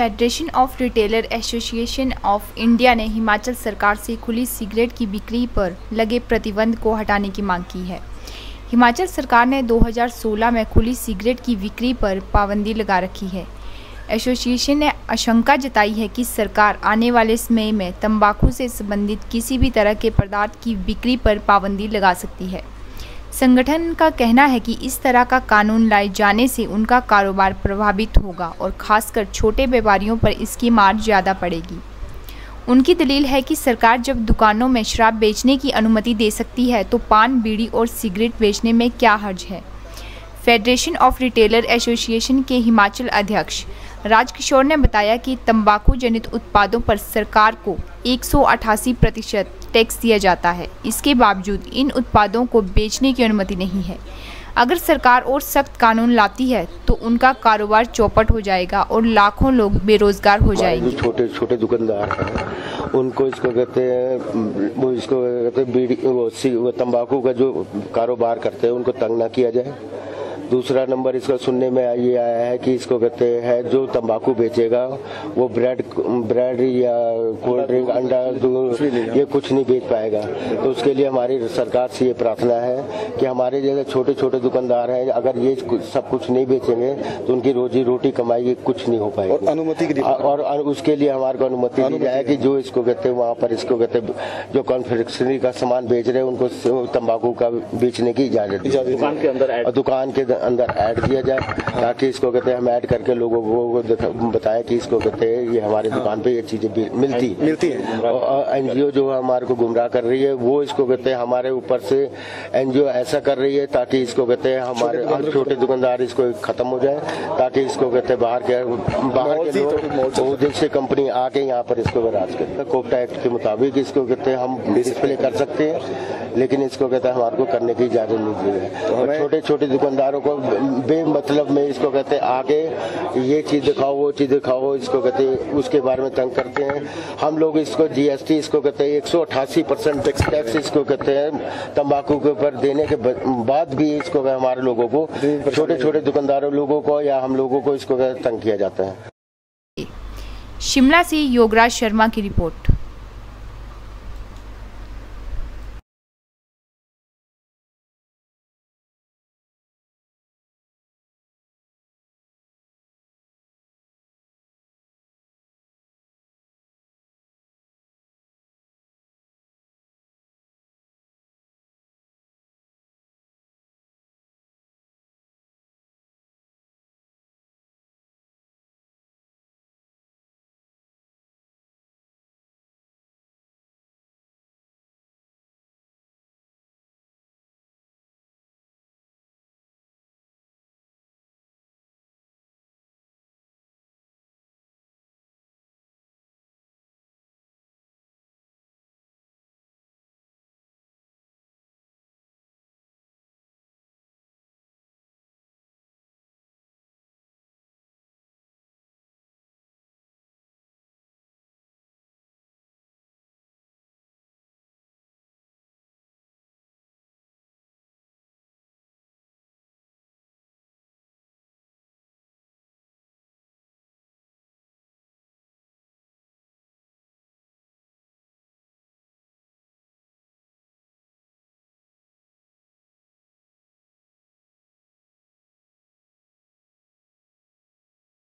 Federation of retailer association of India ने हिमाचल सरकार से खुली सिगरेट की बिक्री पर लगे प्रतिबंध को हटाने की मांग की है। हिमाचल सरकार ने 2016 में खुली सिगरेट की बिक्री पर पाबंदी लगा रखी है। एसोसिएशन ने आशंका जताई है कि सरकार आने वाले समय में तंबाकू से संबंधित किसी भी तरह के पदार्थ की बिक्री पर पाबंदी लगा सकती है। संगठन का कहना है कि इस तरह का कानून लाए जाने से उनका कारोबार प्रभावित होगा और खासकर छोटे व्यापारियों पर इसकी मार ज़्यादा पड़ेगी। उनकी दलील है कि सरकार जब दुकानों में शराब बेचने की अनुमति दे सकती है तो पान, बीड़ी और सिगरेट बेचने में क्या हर्ज है? फेडरेशन ऑफ़ रिटेलर एसोसिएशन के हिमाचल अध्यक्ष राजकिशोर ने बताया कि तंबाकू जनित उत्पादों पर सरकार को एक सौ अठासी प्रतिशत टैक्स दिया जाता है। इसके बावजूद इन उत्पादों को बेचने की अनुमति नहीं है। अगर सरकार और सख्त कानून लाती है तो उनका कारोबार चौपट हो जाएगा और लाखों लोग बेरोजगार हो जाएँगे। छोटे छोटे दुकानदार हैं, उनको इसको कहते हैं, वो इसको कहते हैं तंबाकू का जो कारोबार करते हैं, उनको तंग ना किया जाए। दूसरा नंबर इसका सुनने में ये आया है कि इसको कहते हैं जो तंबाकू बेचेगा वो ब्रेड ब्रेड या कोल्ड ड्रिंक अंडा दूध ये कुछ नहीं बेच पाएगा। तो उसके लिए हमारी सरकार से ये प्रार्थना है कि हमारे जैसे छोटे छोटे दुकानदार हैं अगर ये सब कुछ नहीं बेचेंगे तो उनकी रोजी रोटी कमाई कुछ नहीं हो पाएगी। अनुमति और उसके लिए हमारे को अनुमति दी जाए कि जो इसको कहते हैं वहाँ पर इसको कहते हैं जो कॉन्फेक्शनरी का सामान बेच रहे हैं उनको तंबाकू का बेचने की इजाज़त दुकान के अंदर दुकान के अंदर ऐड किया जाए ताकि इसको कहते हैं हम ऐड करके लोगों को बताएँ कि इसको कहते हैं ये हमारे दुकान पे ये चीज़ें मिलती मिलती है। एनजीओ जो हमारे को गुमराह कर रही है वो इसको कहते हैं हमारे ऊपर से एनजीओ ऐसा कर रही है ताकि इसको कहते हैं हमारे छोटे दुकानदार इसको खत्म हो जाए ताकि इसको कहते हैं बाहर के बाहर के लोग से कंपनी आके यहाँ पर इसको राज करते कोपटा एक्ट के मुताबिक इसको कहते हैं हम डिस्प्ले कर सकते हैं। लेकिन इसको कहते हैं हमारे को करने की इजाज़त नहीं दी है छोटे छोटे दुकानदारों को बेमतलब में इसको कहते हैं आगे ये चीज़ दिखाओ वो चीज़ दिखाओ। इसको कहते हैं उसके बारे में तंग करते हैं। हम लोग इसको जीएसटी इसको कहते हैं एक परसेंट टैक्स इसको कहते हैं तंबाकू के ऊपर देने के बाद भी इसको हमारे लोगों को छोटे छोटे दुकानदारों लोगों को या हम लोगों को इसको तंग किया जाता है। शिमला से योगराज शर्मा की रिपोर्ट।